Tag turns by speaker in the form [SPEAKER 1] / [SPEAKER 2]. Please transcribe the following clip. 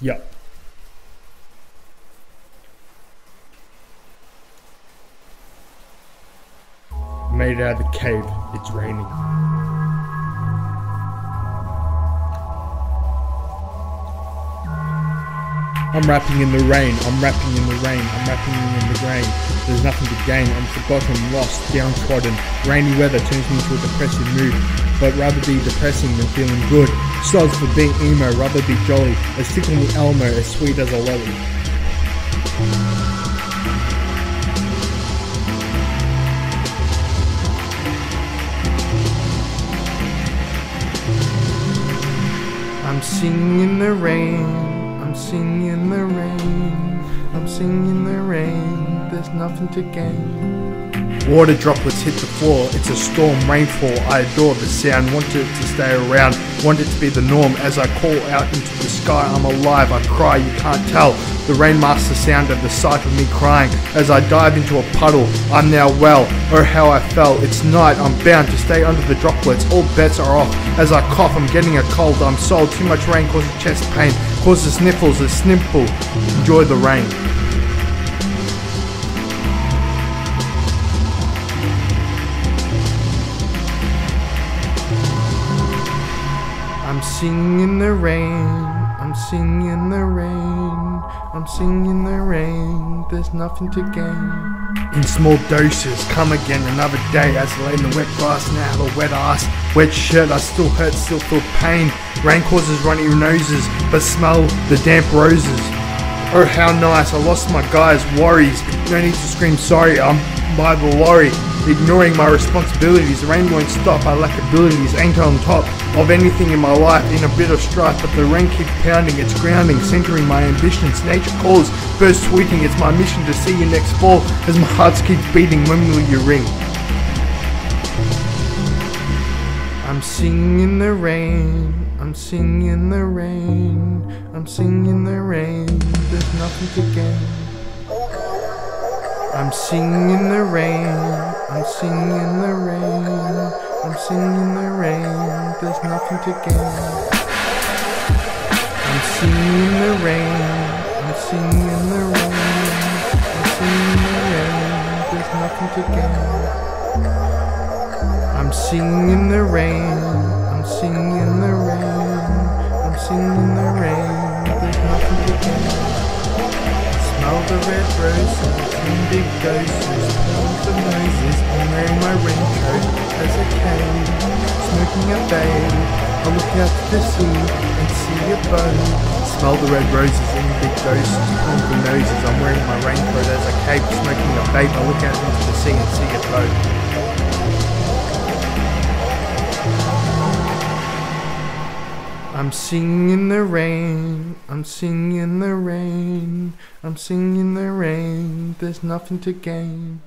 [SPEAKER 1] Yep. Made it out of the cave. It's raining. I'm rapping in the rain, I'm rapping in the rain, I'm rapping in the rain. There's nothing to gain, I'm forgotten, lost, downtrodden. Rainy weather turns me into a depressive mood, but rather be depressing than feeling good. Sods for being emo, rather be jolly. As thick on the Elmo, as sweet as a lolly.
[SPEAKER 2] I'm singing the rain, I'm singing the rain, I'm singing the rain, there's nothing to gain.
[SPEAKER 1] Water droplets hit the floor, it's a storm, rainfall. I adore the sound, want it to stay around, want it to be the norm. As I call out into the sky, I'm alive, I cry, you can't tell. The rain masks the sound of the sight of me crying. As I dive into a puddle, I'm now well. Oh, how I fell. It's night, I'm bound to stay under the droplets. All bets are off. As I cough, I'm getting a cold. I'm sold. Too much rain causes chest pain, causes sniffles, a sniffle. Enjoy the rain.
[SPEAKER 2] I'm singing the rain, I'm singing the rain, I'm singing the rain, there's nothing to gain.
[SPEAKER 1] In small doses, come again another day as I lay in the wet grass now the wet ass, wet shirt, I still hurt, still feel pain. Rain causes runny noses, but smell the damp roses. Oh how nice, I lost my guys, worries. No need to scream sorry, I'm by the lorry. Ignoring my responsibilities, rain won't stop. I lack abilities, anchor on top of anything in my life in a bit of strife. But the rain keeps pounding, it's grounding, centering my ambitions. Nature calls, birds tweeting. It's my mission to see you next fall as my heart keeps beating. When will you ring?
[SPEAKER 2] I'm singing the rain, I'm singing the rain, I'm singing the rain, there's nothing to gain. I'm singing in the rain, I'm singing in the rain, I'm singing in the rain, there's nothing to gain. I'm singing in the rain, I'm singing in the rain, I'm singing in the rain, there's nothing to gain. I'm singing in the rain, I'm singing Smell the red roses in big doses, pulling the noses, I'm wearing my raincoat as a cane, smoking a fade. I look out to the sea and see a boat.
[SPEAKER 1] Smell the red roses in big doses, pulling the noses. I'm wearing my raincoat as a cape, smoking a vape. I look out into the sea and see a boat.
[SPEAKER 2] I'm singing the rain, I'm singing the rain, I'm singing the rain, there's nothing to gain.